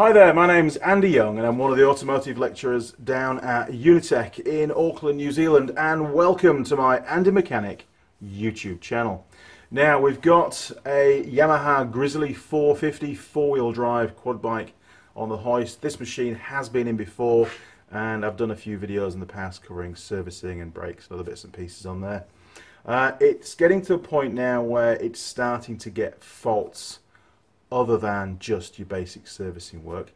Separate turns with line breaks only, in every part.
Hi there, my name's Andy Young and I'm one of the automotive lecturers down at Unitec in Auckland, New Zealand and welcome to my Andy Mechanic YouTube channel. Now we've got a Yamaha Grizzly 450 four-wheel drive quad bike on the hoist. This machine has been in before and I've done a few videos in the past covering servicing and brakes and other bits and pieces on there. Uh, it's getting to a point now where it's starting to get faults other than just your basic servicing work.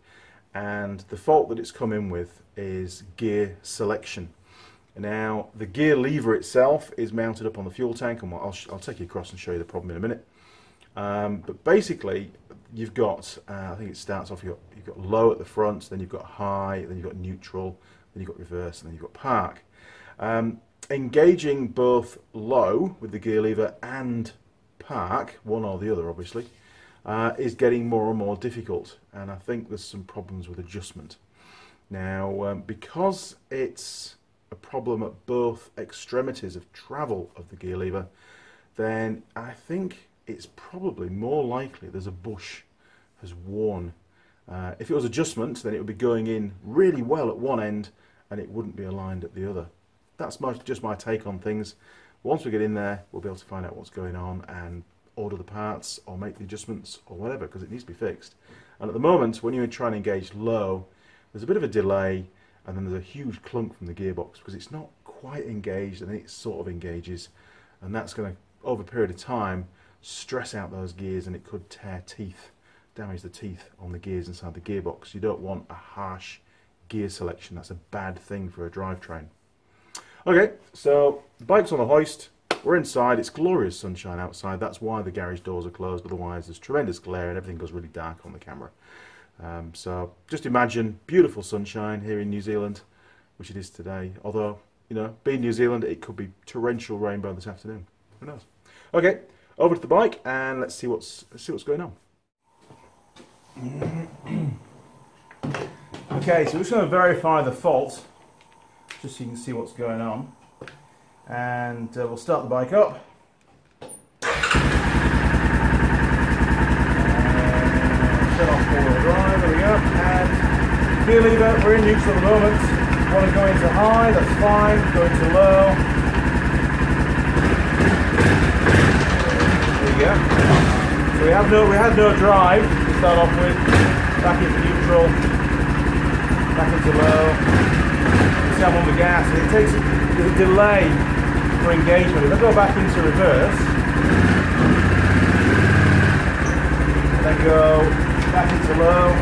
And the fault that it's come in with is gear selection. Now, the gear lever itself is mounted up on the fuel tank, and I'll, I'll take you across and show you the problem in a minute. Um, but basically, you've got, uh, I think it starts off, you've got, you've got low at the front, then you've got high, then you've got neutral, then you've got reverse, and then you've got park. Um, engaging both low with the gear lever and park, one or the other obviously, uh, is getting more and more difficult and I think there's some problems with adjustment. Now um, because it's a problem at both extremities of travel of the gear lever then I think it's probably more likely there's a bush has worn. Uh, if it was adjustment then it would be going in really well at one end and it wouldn't be aligned at the other. That's my, just my take on things. Once we get in there we'll be able to find out what's going on and order the parts or make the adjustments or whatever because it needs to be fixed. And at the moment, when you try and engage low, there's a bit of a delay and then there's a huge clunk from the gearbox because it's not quite engaged and it sort of engages and that's going to, over a period of time, stress out those gears and it could tear teeth, damage the teeth on the gears inside the gearbox. You don't want a harsh gear selection. That's a bad thing for a drivetrain. Okay, so the bike's on the hoist. We're inside, it's glorious sunshine outside, that's why the garage doors are closed, otherwise there's tremendous glare and everything goes really dark on the camera. Um, so just imagine beautiful sunshine here in New Zealand, which it is today, although, you know, being New Zealand, it could be torrential rainbow this afternoon. Who knows? Okay, over to the bike and let's see what's, let's see what's going on. okay, so we're just going to verify the fault, just so you can see what's going on and uh, we'll start the bike up. Shut off four-wheel drive, there we go, and gear lever, we're in neutral at the moment. Want to go into high, that's fine, go into low. There you go. So we have no, we had no drive to start off with. Back into neutral, back into low. See I'm on the gas, and it takes a delay for engagement. If I go back into reverse, and then go back into low.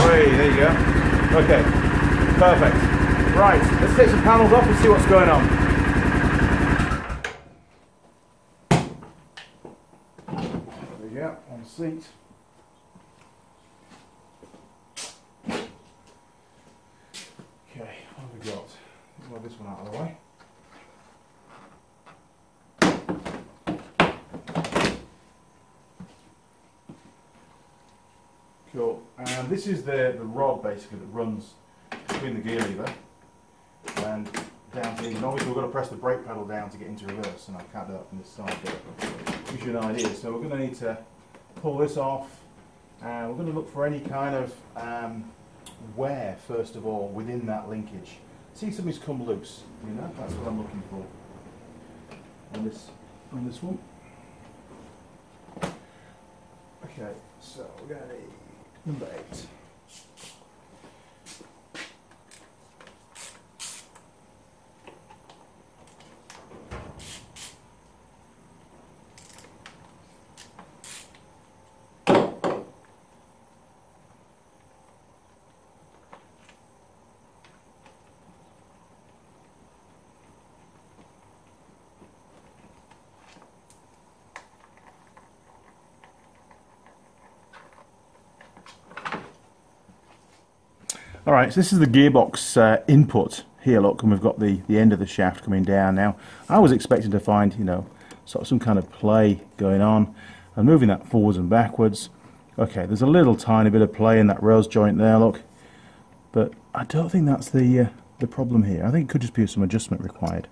Hey, there you go. Okay, perfect. Right, let's take some panels off and see what's going on. There you go, on the seat. this one out of the way. Cool. And this is the, the rod basically that runs between the gear lever and down to and obviously we're going to press the brake pedal down to get into reverse and I can't do that from this side but gives you an idea. So we're going to need to pull this off and we're going to look for any kind of um, wear first of all within that linkage see if something's come loose, you know, that's what I'm looking for on this, on this one. Okay, so we're going to need number eight. All right, so this is the gearbox uh, input here, look, and we've got the, the end of the shaft coming down. Now, I was expecting to find, you know, sort of some kind of play going on and moving that forwards and backwards. Okay, there's a little tiny bit of play in that rose joint there, look, but I don't think that's the, uh, the problem here. I think it could just be some adjustment required.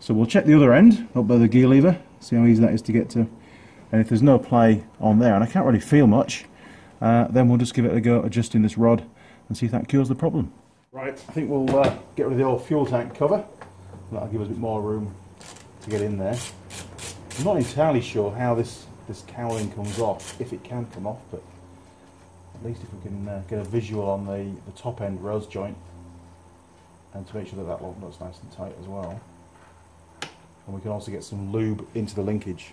So we'll check the other end up by the gear lever, see how easy that is to get to. And if there's no play on there, and I can't really feel much, uh, then we'll just give it a go adjusting this rod and see if that cures the problem. Right, I think we'll uh, get rid of the old fuel tank cover. That'll give us a bit more room to get in there. I'm not entirely sure how this, this cowling comes off, if it can come off, but at least if we can uh, get a visual on the, the top end rose joint and to make sure that that lock looks nice and tight as well. And we can also get some lube into the linkage.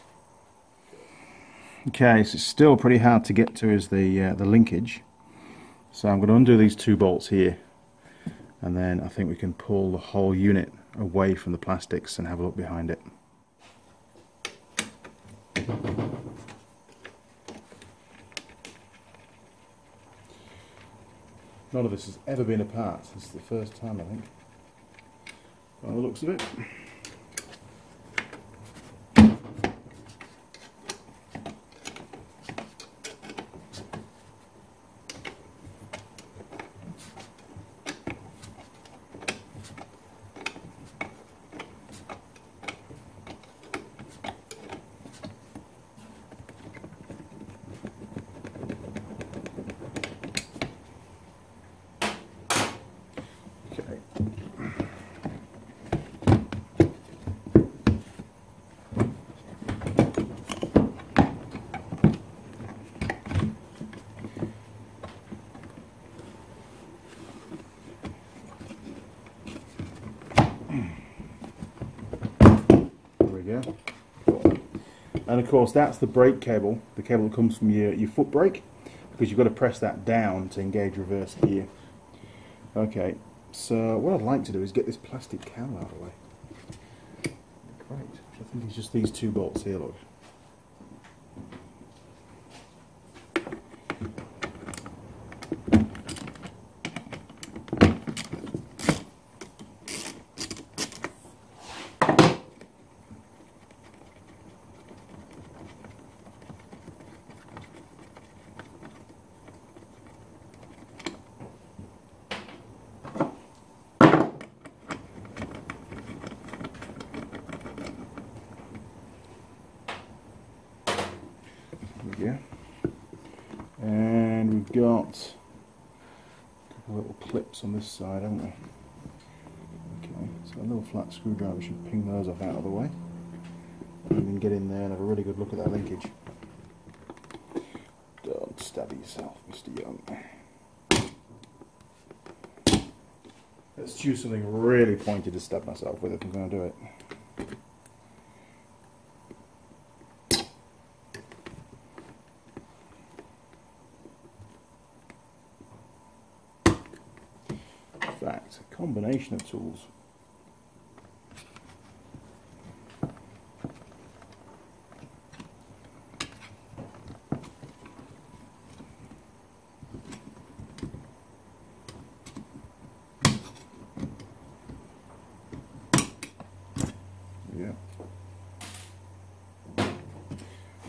Okay, so it's still pretty hard to get to is the uh, the linkage. So I'm going to undo these two bolts here and then I think we can pull the whole unit away from the plastics and have a look behind it. None of this has ever been apart. This is the first time I think. By the looks of it. And of course that's the brake cable, the cable that comes from your, your foot brake, because you've got to press that down to engage reverse gear. Okay, so what I'd like to do is get this plastic cowl out of the way. Great, I think it's just these two bolts here, look. And we've got a couple little clips on this side, haven't we? Okay, so a little flat screwdriver should ping those off out of the way. And then get in there and have a really good look at that linkage. Don't stab yourself, Mr. Young. Let's choose something really pointed to stab myself with if I'm going to do it. fact, a combination of tools. Yeah.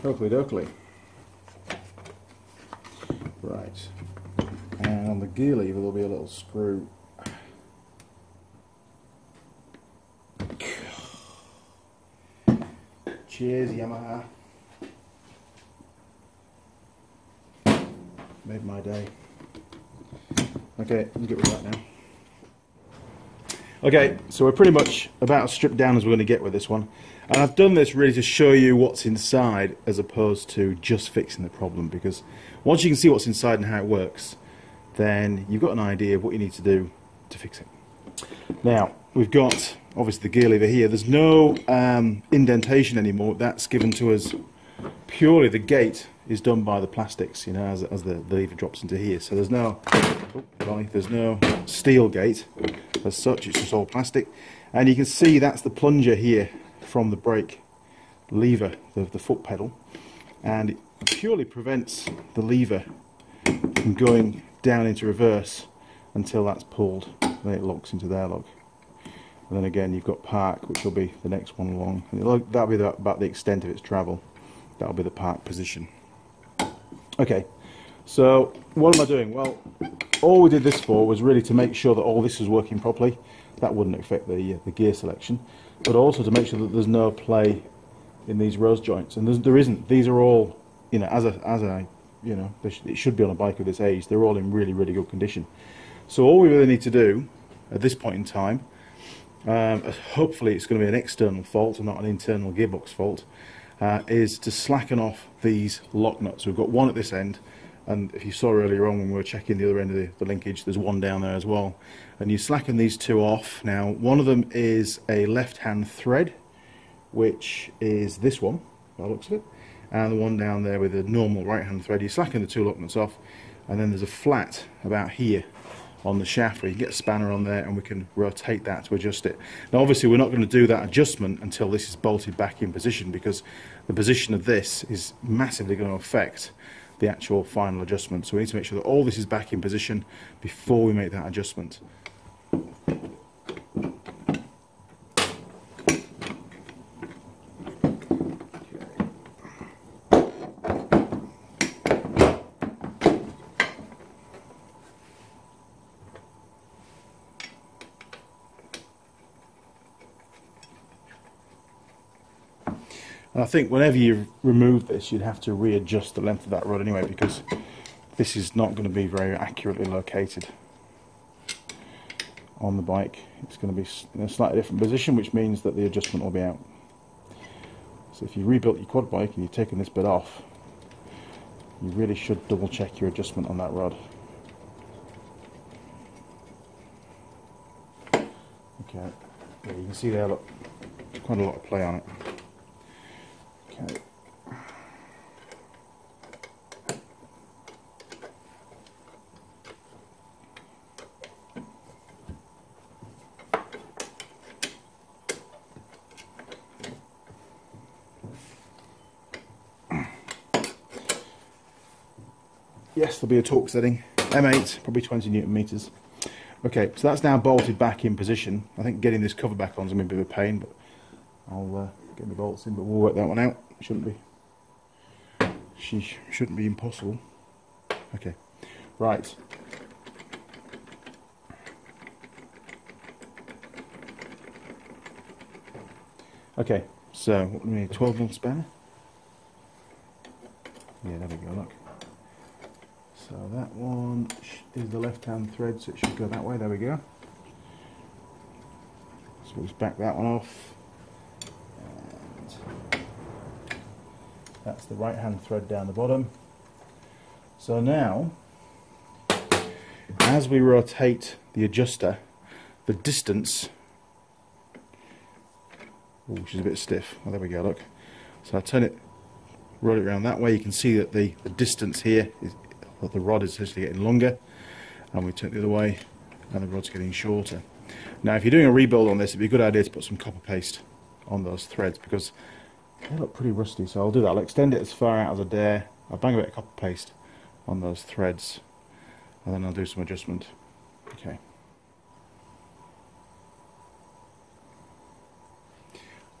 Oakley dokley. Right. And on the gear lever there'll be a little screw Cheers, Yamaha. Made my day. Okay, get rid of that now. Okay, so we're pretty much about as stripped down as we're going to get with this one. And I've done this really to show you what's inside as opposed to just fixing the problem because once you can see what's inside and how it works, then you've got an idea of what you need to do to fix it. Now, we've got obviously the gear lever here. There's no um, indentation anymore. That's given to us purely the gate is done by the plastics, you know, as, as the, the lever drops into here. So there's no, oh, there's no steel gate as such. It's just all plastic, and you can see that's the plunger here from the brake lever, the, the foot pedal, and it purely prevents the lever from going down into reverse until that's pulled. Then it locks into their lock. And then again, you've got park, which will be the next one along. And that'll be the, about the extent of its travel. That'll be the park position. Okay, so what am I doing? Well, all we did this for was really to make sure that all this was working properly. That wouldn't affect the, uh, the gear selection, but also to make sure that there's no play in these rose joints. And there isn't. These are all, you know, as a, as a, you know, it should be on a bike of this age. They're all in really, really good condition. So all we really need to do at this point in time, um, hopefully it's going to be an external fault and not an internal gearbox fault, uh, is to slacken off these lock nuts. We've got one at this end, and if you saw earlier on when we were checking the other end of the, the linkage, there's one down there as well. And you slacken these two off. Now, one of them is a left-hand thread, which is this one, by looks of it, and the one down there with a normal right-hand thread. You slacken the two lock nuts off, and then there's a flat about here on the shaft where you get a spanner on there and we can rotate that to adjust it. Now obviously we're not going to do that adjustment until this is bolted back in position because the position of this is massively going to affect the actual final adjustment. So we need to make sure that all this is back in position before we make that adjustment. Think whenever you remove this, you'd have to readjust the length of that rod anyway, because this is not going to be very accurately located on the bike. It's going to be in a slightly different position, which means that the adjustment will be out. So if you rebuilt your quad bike and you've taken this bit off, you really should double check your adjustment on that rod. Okay, yeah, you can see there, look, quite a lot of play on it. Yes, there'll be a torque setting. M8, probably 20 newton meters. Okay, so that's now bolted back in position. I think getting this cover back on is a bit of a pain, but I'll uh, get the bolts in, but we'll work that one out. Shouldn't be. She shouldn't be impossible. Okay, right. Okay, so what we need? 12 mil spanner. Yeah, there we go. Look. So that one is the left-hand thread, so it should go that way. There we go. So we'll just back that one off. That's the right hand thread down the bottom. So now, as we rotate the adjuster, the distance, oh, which is a bit stiff. Oh, there we go, look. So I turn it, roll it around that way. You can see that the, the distance here, is, the rod is actually getting longer. And we turn it the other way, and the rod's getting shorter. Now, if you're doing a rebuild on this, it'd be a good idea to put some copper paste on those threads because they look pretty rusty, so I'll do that. I'll extend it as far out as I dare. I'll bang a bit of copper paste on those threads, and then I'll do some adjustment. Okay.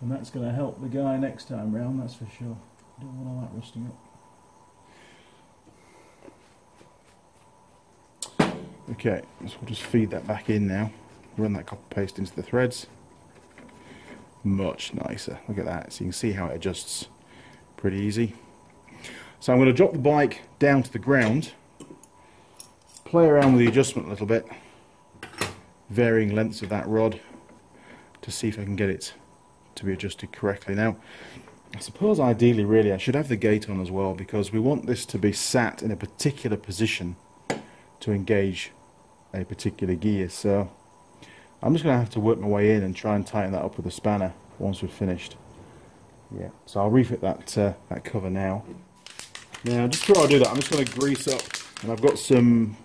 And that's going to help the guy next time round, that's for sure. Don't want all that rusting up. Okay, so we'll just feed that back in now. Run that copper paste into the threads much nicer. Look at that. So you can see how it adjusts pretty easy. So I'm going to drop the bike down to the ground, play around with the adjustment a little bit, varying lengths of that rod to see if I can get it to be adjusted correctly. Now, I suppose ideally really I should have the gate on as well because we want this to be sat in a particular position to engage a particular gear. So I'm just going to have to work my way in and try and tighten that up with a spanner once we've finished. Yeah, so I'll refit that uh, that cover now. Now, just before I do that, I'm just going to grease up, and I've got some,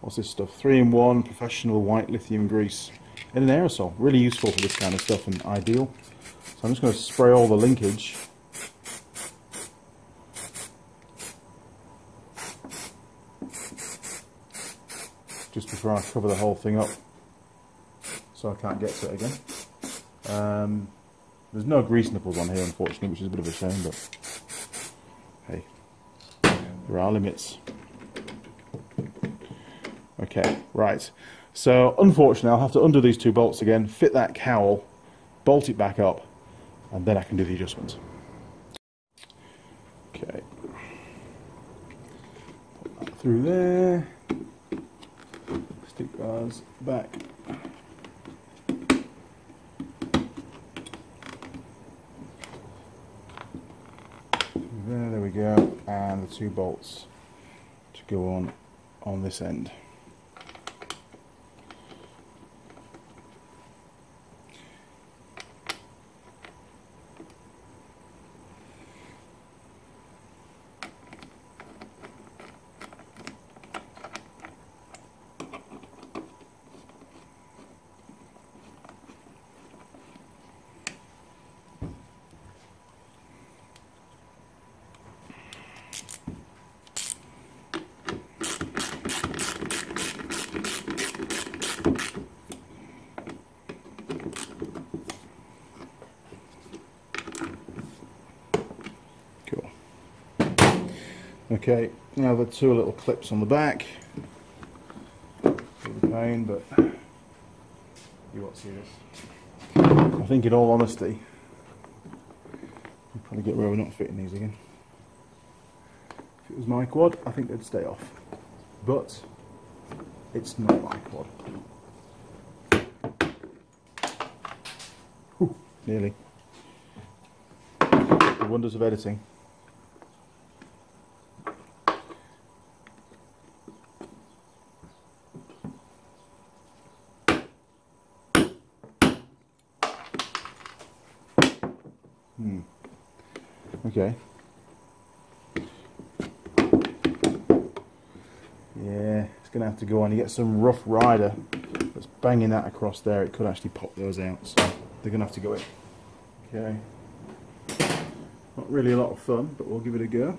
what's this stuff, 3-in-1 professional white lithium grease in an aerosol. Really useful for this kind of stuff and ideal. So I'm just going to spray all the linkage just before I cover the whole thing up so I can't get to it again. Um, there's no grease nipples on here unfortunately which is a bit of a shame but hey there are limits. Okay right so unfortunately I'll have to undo these two bolts again fit that cowl bolt it back up and then I can do the adjustments. Okay Put that through there stick bars back. There, there we go, and two bolts to go on on this end. Okay, now the two little clips on the back. pain, but you won't see this. I think in all honesty, we'll probably get where we're not fitting these again. If it was my quad, I think they'd stay off. But it's not my quad. Whew, nearly. The wonders of editing. Okay. Yeah, it's going to have to go on. You get some rough rider that's banging that across there. It could actually pop those out. So they're going to have to go in. Okay. Not really a lot of fun, but we'll give it a go.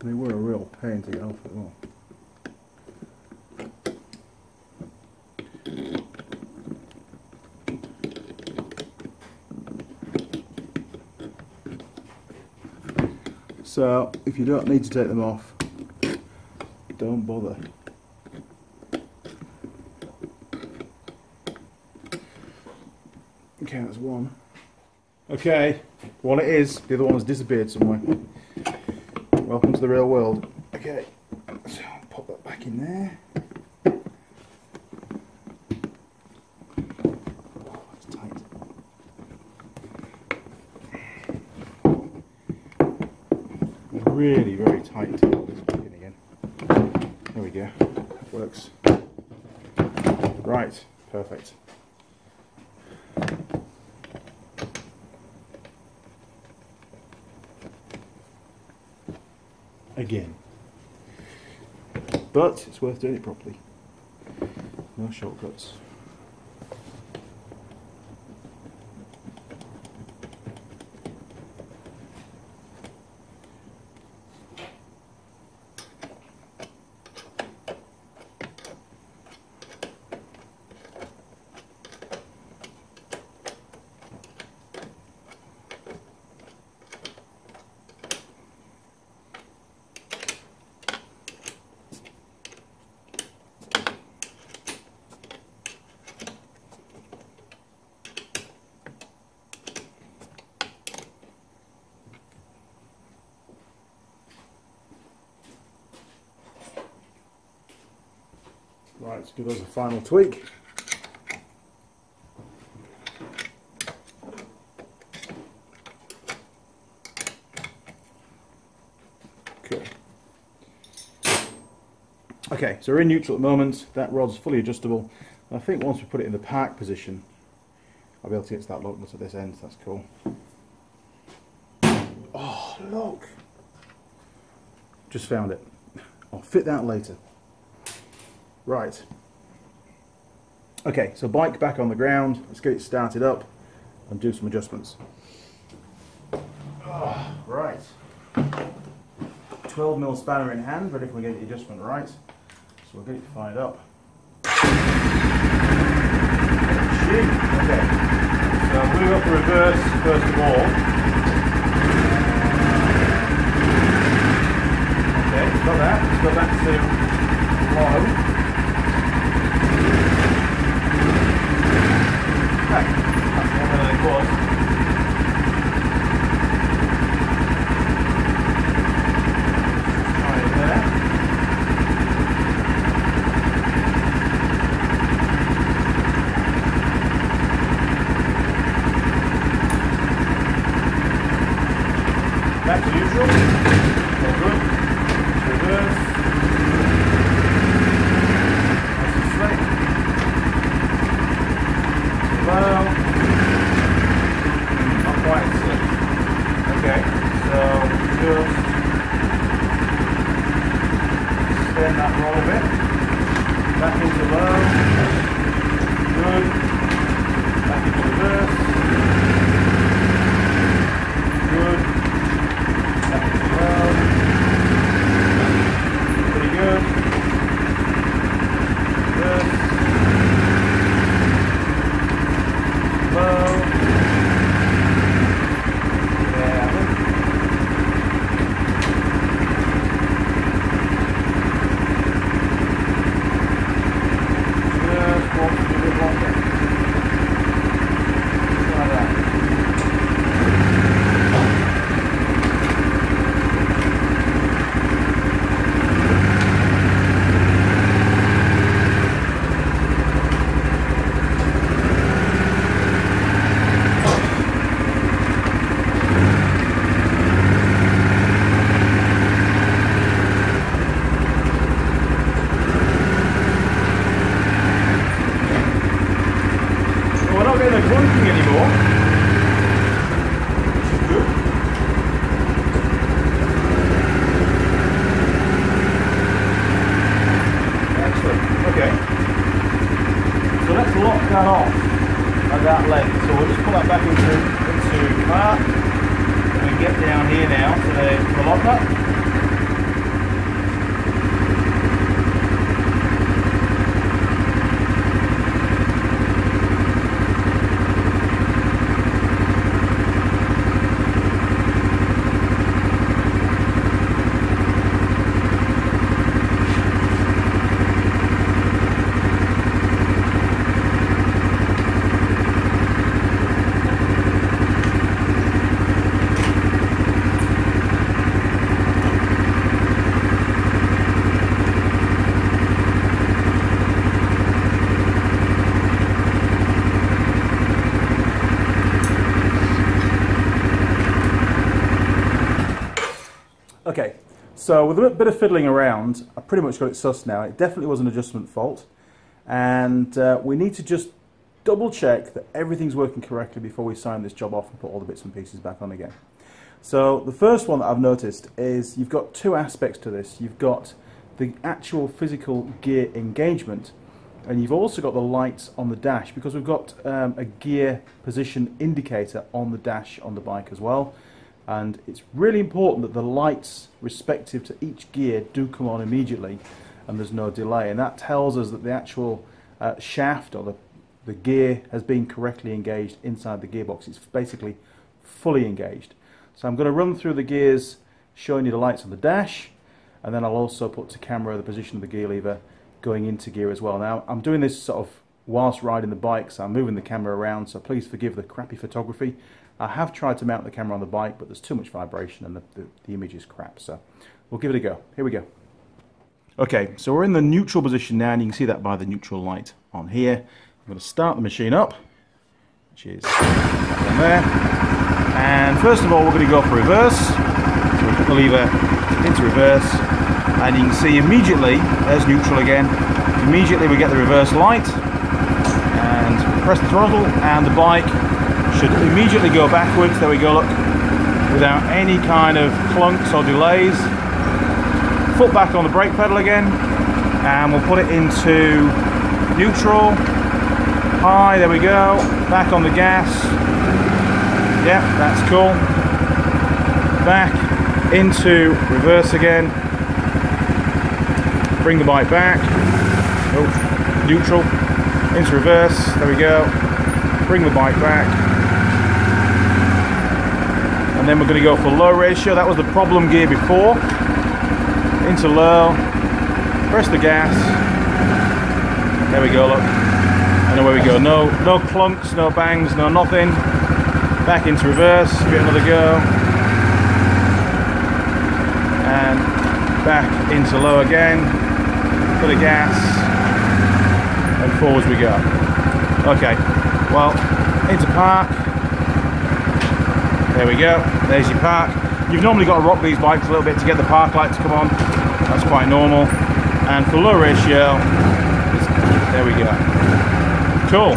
They were a real pain to get off as well. So uh, if you don't need to take them off, don't bother. Okay, that's one. Okay, one it is. The other one has disappeared somewhere. Welcome to the real world. Okay, so pop that back in there. Really very tight in again. There we go. That works. Right, perfect. Again. But it's worth doing it properly. No shortcuts. All right, let's give those a final tweak. Okay, so we're in neutral at the moment. That rod's fully adjustable. I think once we put it in the park position, I'll be able to get to that lock nuts at this end, so that's cool. Oh, look! Just found it. I'll fit that later. Right. Okay, so bike back on the ground. Let's get it started up and do some adjustments. Oh, right. 12 mil spanner in hand, ready if we get the adjustment right. So we'll get it fired up. Okay, so I'm going to go for reverse first of all. Okay, got that. Let's go back to low. Okay, that's more than it was. Try it there. Back to neutral. All good. Reverse. Nice and straight. Low. Not quite slick. Okay, so just extend that roll a bit. Back into low. So with a bit of fiddling around, I pretty much got it sussed now. It definitely was an adjustment fault, and uh, we need to just double check that everything's working correctly before we sign this job off and put all the bits and pieces back on again. So the first one that I've noticed is you've got two aspects to this. You've got the actual physical gear engagement, and you've also got the lights on the dash because we've got um, a gear position indicator on the dash on the bike as well. And it's really important that the lights respective to each gear do come on immediately and there's no delay. And that tells us that the actual uh, shaft or the, the gear has been correctly engaged inside the gearbox. It's basically fully engaged. So I'm going to run through the gears showing you the lights on the dash and then I'll also put to camera the position of the gear lever going into gear as well. Now I'm doing this sort of whilst riding the bike so I'm moving the camera around so please forgive the crappy photography. I have tried to mount the camera on the bike but there's too much vibration and the, the, the image is crap so we'll give it a go. Here we go. Okay so we're in the neutral position now and you can see that by the neutral light on here. I'm going to start the machine up which is one there and first of all we're going to go for reverse so we put the lever into reverse and you can see immediately, there's neutral again, immediately we get the reverse light and press the throttle and the bike should immediately go backwards, there we go look, without any kind of clunks or delays. Foot back on the brake pedal again. And we'll put it into neutral, high, there we go, back on the gas, yep, that's cool, back into reverse again, bring the bike back, oh, neutral, into reverse, there we go, bring the bike back, and then we're going to go for low ratio, that was the problem gear before, into low, press the gas, there we go, look, and away we go, no, no clunks, no bangs, no nothing, back into reverse, give it another go, and back into low again, for the gas, and forwards we go. Okay, well, into park, there we go, there's your park. You've normally got to rock these bikes a little bit to get the park light to come on, that's quite normal. And for low ratio, there we go. Cool.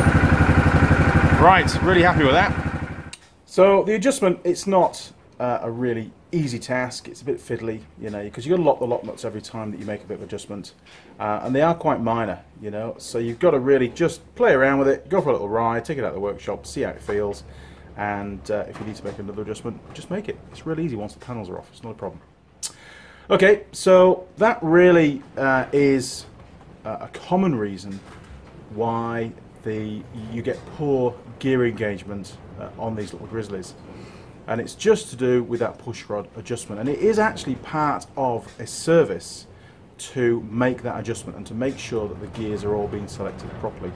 Right, really happy with that. So the adjustment, it's not uh, a really easy task. It's a bit fiddly, you know, because you've got to lock the lock nuts every time that you make a bit of adjustment. Uh, and they are quite minor, you know, so you've got to really just play around with it, go for a little ride, take it out of the workshop, see how it feels. And uh, if you need to make another adjustment, just make it. It's really easy once the panels are off. It's not a problem. Okay, so that really uh, is a common reason why the you get poor gear engagement uh, on these little grizzlies and it's just to do with that push rod adjustment and it is actually part of a service to make that adjustment and to make sure that the gears are all being selected properly.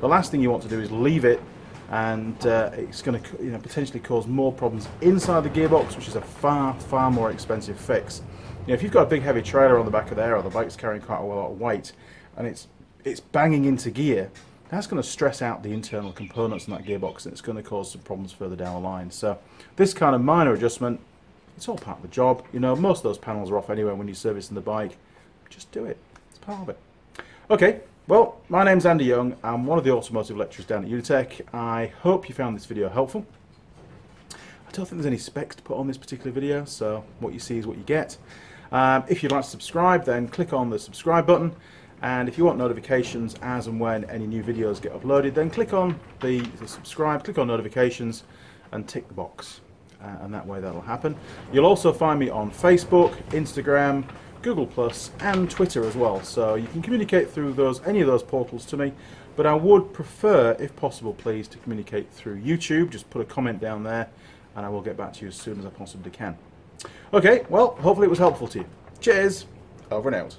The last thing you want to do is leave it and uh, it's going to you know, potentially cause more problems inside the gearbox which is a far far more expensive fix. You know, if you've got a big heavy trailer on the back of there or the bike's carrying quite a lot of weight and it's it's banging into gear that's going to stress out the internal components in that gearbox and it's going to cause some problems further down the line. So this kind of minor adjustment, it's all part of the job. You know, most of those panels are off anyway when you're servicing the bike. Just do it. It's part of it. Okay, well, my name's Andy Young. I'm one of the automotive lecturers down at Unitec. I hope you found this video helpful. I don't think there's any specs to put on this particular video, so what you see is what you get. Um, if you'd like to subscribe, then click on the subscribe button. And if you want notifications as and when any new videos get uploaded, then click on the, the subscribe, click on notifications, and tick the box. Uh, and that way that'll happen. You'll also find me on Facebook, Instagram, Google Plus, and Twitter as well. So you can communicate through those any of those portals to me. But I would prefer, if possible, please, to communicate through YouTube. Just put a comment down there, and I will get back to you as soon as I possibly can. Okay, well, hopefully it was helpful to you. Cheers, over and out.